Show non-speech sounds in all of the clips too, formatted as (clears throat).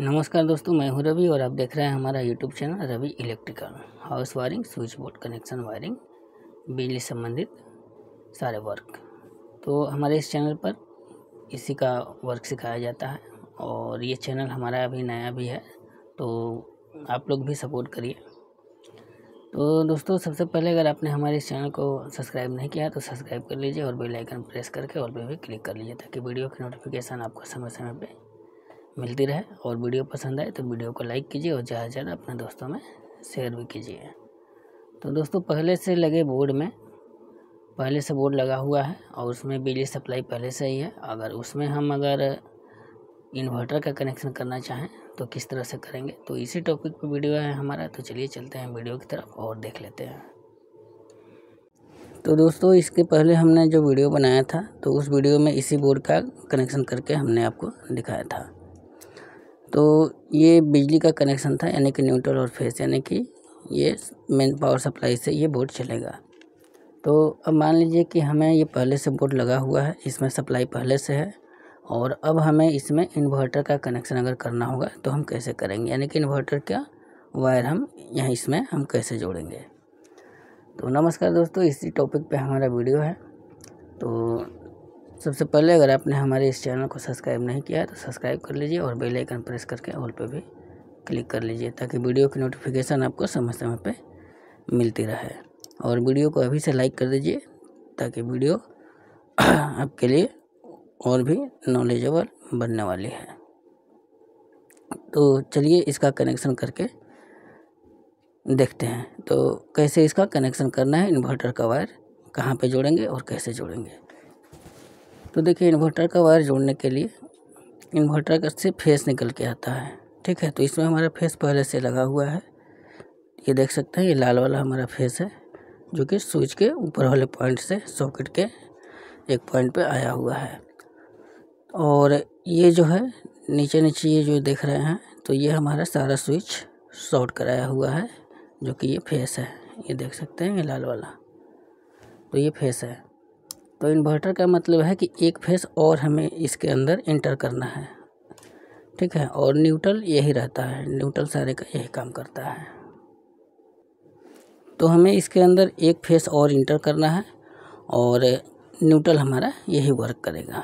नमस्कार दोस्तों, मैं हूँ रवि और आप देख रहे हैं हमारा YouTube channel Ravi electrical house wiring switch board connection wiring बिजली संबंधित सारे वर्क तो हमारे इस चैनल पर इसी का वर्क सिखाया जाता है और ये चैनल हमारा अभी नया भी है तो आप लोग भी सपोर्ट करिए। तो दोस्तों, सबसे पहले अगर आपने हमारे इस चैनल को सब्सक्राइब नहीं किया तो सब्सक्राइब कर लीजिए और बेल आइकन प्रेस करके और पे भी क्लिक कर लीजिए ताकि वीडियो की नोटिफिकेशन आपको समय समय पे मिलती रहे और वीडियो पसंद आए तो वीडियो को लाइक कीजिए और ज़्यादा से ज़्यादा अपने दोस्तों में शेयर भी कीजिए। तो दोस्तों, पहले से लगे बोर्ड में, पहले से बोर्ड लगा हुआ है और उसमें बिजली सप्लाई पहले से ही है। अगर उसमें हम अगर इन्वर्टर का कनेक्शन करना चाहें तो किस तरह से करेंगे? तो इसी टॉपिक पर वीडियो है हमारा तो चलिए चलते हैं वीडियो की तरफ़ और देख लेते हैं। तो दोस्तों, इसके पहले हमने जो वीडियो बनाया था तो उस वीडियो में इसी बोर्ड का कनेक्शन करके हमने आपको दिखाया था। तो ये बिजली का कनेक्शन था, यानी कि न्यूट्रल और फेस, यानी कि ये मेन पावर सप्लाई से ये बोर्ड चलेगा। तो अब मान लीजिए कि हमें ये पहले से बोर्ड लगा हुआ है, इसमें सप्लाई पहले से है, और अब हमें इसमें इन्वर्टर का कनेक्शन अगर करना होगा तो हम कैसे करेंगे? यानी कि इन्वर्टर का वायर हम यहाँ इसमें हम कैसे जोड़ेंगे? तो नमस्कार दोस्तों, इसी टॉपिक पे हमारा वीडियो है। तो सबसे पहले अगर आपने हमारे इस चैनल को सब्सक्राइब नहीं किया है तो सब्सक्राइब कर लीजिए और बेल आइकन प्रेस करके ऑल पे भी क्लिक कर लीजिए, ताकि वीडियो की नोटिफिकेशन आपको समय समय पे मिलती रहे। और वीडियो को अभी से लाइक कर दीजिए, ताकि वीडियो (clears throat) आपके लिए और भी नॉलेजेबल बनने वाली है। तो चलिए इसका कनेक्शन करके देखते हैं। तो कैसे इसका कनेक्शन करना है इन्वर्टर का वायर कहाँ पे जोड़ेंगे और कैसे जोड़ेंगे? तो देखिए इन्वर्टर का वायर जोड़ने के लिए इन्वर्टर का से फेस निकल के आता है, ठीक है? तो इसमें हमारा फेस पहले से लगा हुआ है। ये देख सकते हैं, ये लाल वाला हमारा फेस है, जो कि स्विच के ऊपर वाले पॉइंट से सॉकेट के एक पॉइंट पे आया हुआ है। और ये जो है नीचे नीचे ये जो देख रहे हैं तो ये हमारा सारा स्विच शॉर्ट कराया हुआ है, जो कि ये फेस है। ये देख सकते हैं, ये लाल वाला तो ये फेस है। तो इन्वर्टर का मतलब है कि एक फेस और हमें इसके अंदर इंटर करना है। ठीक है? और न्यूट्रल यही रहता है। न्यूट्रल सारे का यही काम करता है। तो हमें इसके अंदर एक फेस और इंटर करना है और न्यूट्रल हमारा यही वर्क करेगा।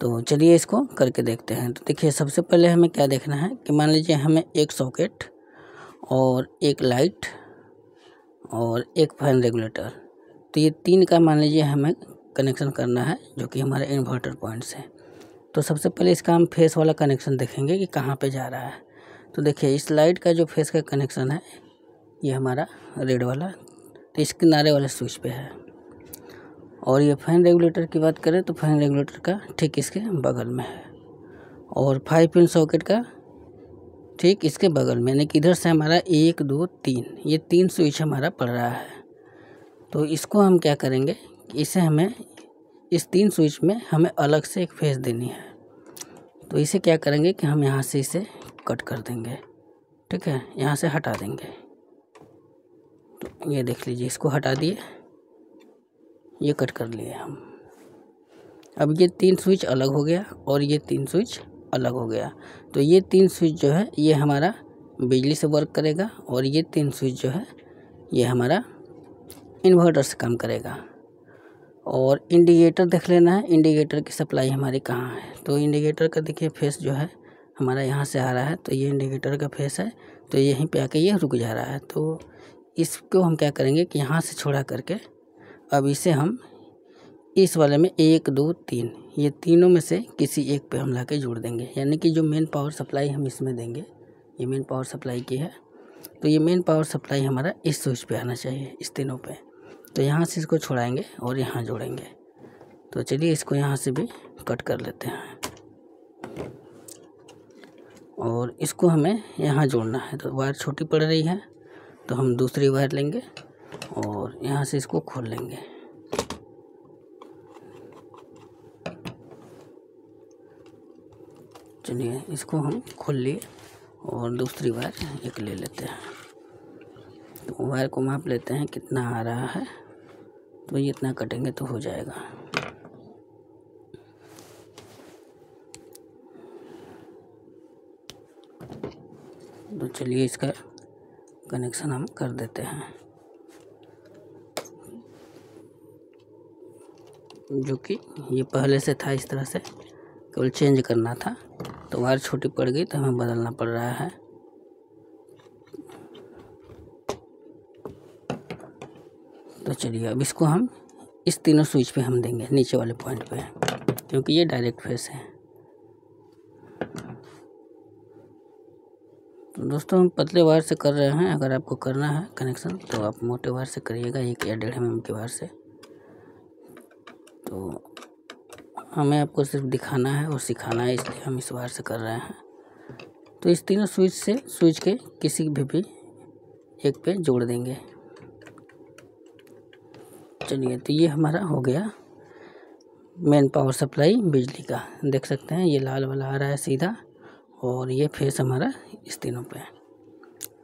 तो चलिए इसको करके देखते हैं। तो देखिए, सबसे पहले हमें क्या देखना है कि मान लीजिए हमें एक सॉकेट और एक लाइट और एक फ़ैन रेगुलेटर तो ये तीन का मान लीजिए हमें कनेक्शन करना है, जो कि हमारे इन्वर्टर पॉइंट से तो सबसे पहले इसका हम फेस वाला कनेक्शन देखेंगे कि कहाँ पे जा रहा है। तो देखिए, इस लाइट का जो फेस का कनेक्शन है, ये हमारा रेड वाला तो इस किनारे वाले स्विच पे है। और ये फ़ैन रेगुलेटर की बात करें तो फ़ैन रेगुलेटर का ठीक इसके बगल में है। और फाइव पिन सॉकेट का ठीक इसके बगल में, यानी कि इधर से हमारा एक, दो, तीन, ये तीन स्विच हमारा पड़ रहा है। तो इसको हम क्या करेंगे इसे हमें, इस तीन स्विच में हमें अलग से एक फेस देनी है। तो इसे क्या करेंगे कि हम यहाँ से इसे कट कर देंगे, ठीक है? यहाँ से हटा देंगे। तो ये देख लीजिए, इसको हटा दिए। ये कट कर लिए हम। अब ये तीन स्विच अलग हो गया और ये तीन स्विच अलग हो गया। तो ये तीन स्विच जो है, ये हमारा बिजली से वर्क करेगा और ये तीन स्विच जो है, ये हमारा इन्वर्टर से काम करेगा। और इंडिकेटर देख लेना है, इंडिकेटर की सप्लाई हमारी कहाँ है। तो इंडिकेटर का देखिए फेस जो है, हमारा यहाँ से आ रहा है तो ये इंडिकेटर का फेस है तो यहीं पे आके ये रुक जा रहा है। तो इसको हम क्या करेंगे कि यहाँ से छोड़ा करके, अब इसे हम इस वाले में एक, दो, तीन, ये तीनों में से किसी एक पे हम ला के जोड़ देंगे। यानी कि जो मेन पावर सप्लाई हम इसमें देंगे, ये मेन पावर सप्लाई की है तो ये मेन पावर सप्लाई हमारा इस स्विच पे आना चाहिए, इस तीनों पे। तो यहाँ से इसको छुड़ाएँगे और यहाँ जोड़ेंगे। तो चलिए इसको यहाँ से भी कट कर लेते हैं। और इसको हमें यहाँ जोड़ना है। तो वायर छोटी पड़ रही है तो हम दूसरी वायर लेंगे और यहाँ से इसको खोल लेंगे। चलिए इसको हम खोल लिए और दूसरी वायर एक ले लेते हैं। तो वायर को माप लेते हैं, कितना आ रहा है। तो ये इतना कटेंगे तो हो जाएगा। तो चलिए इसका कनेक्शन हम कर देते हैं। जो कि ये पहले से था, इस तरह से केवल चेंज करना था। तो वायर छोटी पड़ गई तो हमें बदलना पड़ रहा है। तो चलिए, अब इसको हम इस तीनों स्विच पे हम देंगे, नीचे वाले पॉइंट पे, क्योंकि ये डायरेक्ट फेस है। तो दोस्तों, हम पतले वायर से कर रहे हैं, अगर आपको करना है कनेक्शन तो आप मोटे वायर से करिएगा, एक या डेढ़ एम के वायर से। तो हमें आपको सिर्फ़ दिखाना है और सिखाना है, इसलिए हम इस वायर से कर रहे हैं। तो इस तीनों स्विच से, स्विच के किसी भी भी एक पे जोड़ देंगे। चलिए तो ये हमारा हो गया मेन पावर सप्लाई बिजली का। देख सकते हैं, ये लाल वाला आ रहा है सीधा, और ये फेस हमारा इस तीनों पे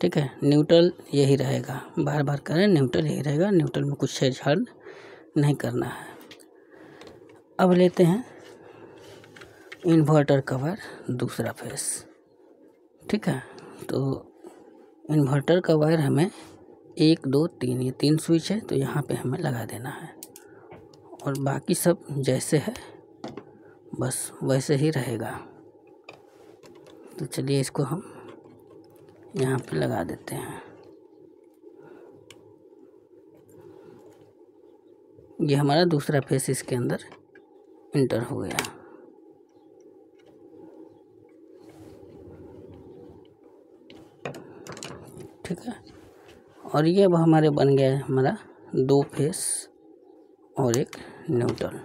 ठीक है न्यूट्रल यही रहेगा। बार बार करें न्यूट्रल यही रहेगा। न्यूट्रल में कुछ छेड़छाड़ नहीं करना है। अब लेते हैं इन्वर्टर कवर दूसरा फेस। ठीक है तो इन्वर्टर का वायर हमें एक, दो, तीन, ये तीन स्विच है तो यहाँ पे हमें लगा देना है। और बाकी सब जैसे है, बस वैसे ही रहेगा। तो चलिए इसको हम यहाँ पे लगा देते हैं। ये हमारा दूसरा फेस इसके अंदर इंटर हो गया। ठीक है? और ये अब हमारे बन गया है हमारा दो फेस और एक न्यूट्रल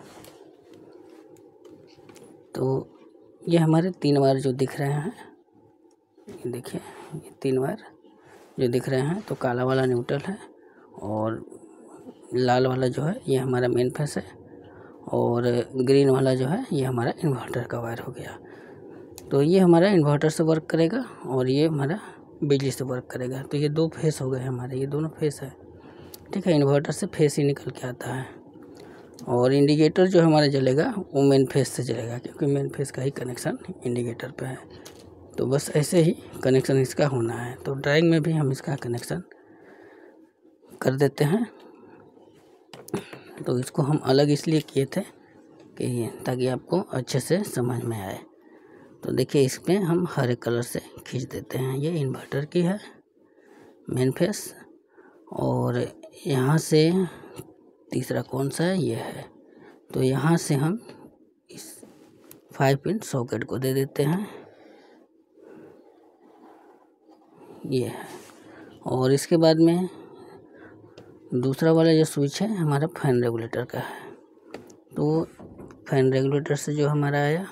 तो ये हमारे तीन बार जो दिख रहे हैं, ये देखिए, ये तीन बार जो दिख रहे हैं तो काला वाला न्यूट्रल है और लाल वाला जो है, ये हमारा मेन फेस है और ग्रीन वाला जो है, ये हमारा इन्वर्टर का वायर हो गया। तो ये हमारा इन्वर्टर से वर्क करेगा और ये हमारा बिजली से वर्क करेगा। तो ये दो फेस हो गए हमारे, ये दोनों फेस है। ठीक है इन्वर्टर से फेस ही निकल के आता है। और इंडिकेटर जो हमारा जलेगा, वो मेन फेस से जलेगा, क्योंकि मेन फेस का ही कनेक्शन इंडिकेटर पे है। तो बस ऐसे ही कनेक्शन इसका होना है। तो ड्राइंग में भी हम इसका कनेक्शन कर देते हैं। तो इसको हम अलग इसलिए किए थे कि ताकि आपको अच्छे से समझ में आए। तो देखिए इस पर हम हरे कलर से खींच देते हैं। ये इन्वर्टर की है मेन फेस और यहाँ से तीसरा कौन सा है? ये है। तो यहाँ से हम इस फाइव पिन सॉकेट को दे देते हैं। ये है। और इसके बाद में दूसरा वाला जो स्विच है, हमारा फ़ैन रेगुलेटर का है। तो फ़ैन रेगुलेटर से जो हमारा आया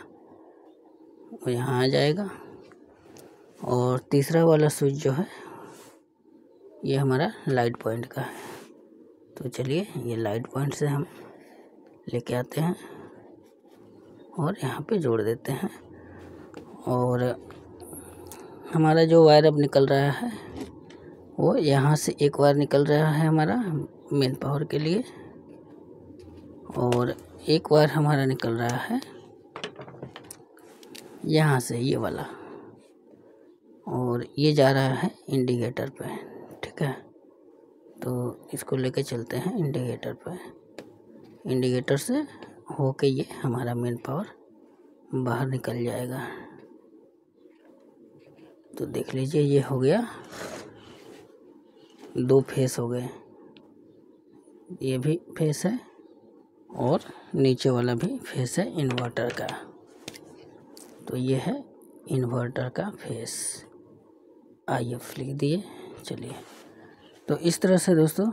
वो यहाँ आ जाएगा। और तीसरा वाला स्विच जो है, ये हमारा लाइट पॉइंट का है। तो चलिए, ये लाइट पॉइंट से हम लेके आते हैं और यहाँ पे जोड़ देते हैं। और हमारा जो वायर अब निकल रहा है, वो यहाँ से एक वायर निकल रहा है हमारा मेन पावर के लिए। और एक वायर हमारा निकल रहा है यहाँ से ये वाला। और ये जा रहा है इंडिकेटर पे, ठीक है? तो इसको लेके चलते हैं इंडिकेटर पे। इंडिकेटर से होके ये हमारा मेन पावर बाहर निकल जाएगा। तो देख लीजिए, ये हो गया। दो फेस हो गए। ये भी फेस है और नीचे वाला भी फेस है इन्वर्टर का। तो ये है इन्वर्टर का फेस आई एफ़ लिख दिए, चलिए। तो इस तरह से दोस्तों,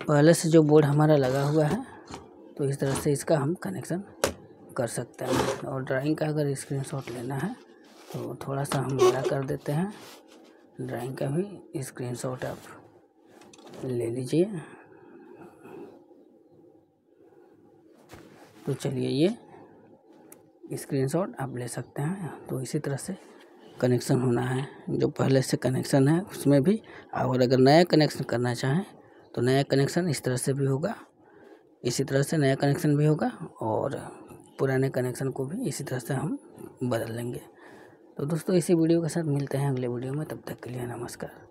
पहले से जो बोर्ड हमारा लगा हुआ है तो इस तरह से इसका हम कनेक्शन कर सकते हैं। और ड्राइंग का अगर स्क्रीनशॉट लेना है तो थोड़ा सा हम बड़ा कर देते हैं। ड्राइंग का भी स्क्रीनशॉट आप ले लीजिए। तो चलिए ये स्क्रीनशॉट आप ले सकते हैं। तो इसी तरह से कनेक्शन होना है, जो पहले से कनेक्शन है, उसमें भी और अगर नया कनेक्शन करना चाहें तो नया कनेक्शन इस तरह से भी होगा। इसी तरह से नया कनेक्शन भी होगा और पुराने कनेक्शन को भी इसी तरह से हम बदल लेंगे। तो दोस्तों, इसी वीडियो के साथ मिलते हैं अगले वीडियो में। तब तक के लिए नमस्कार।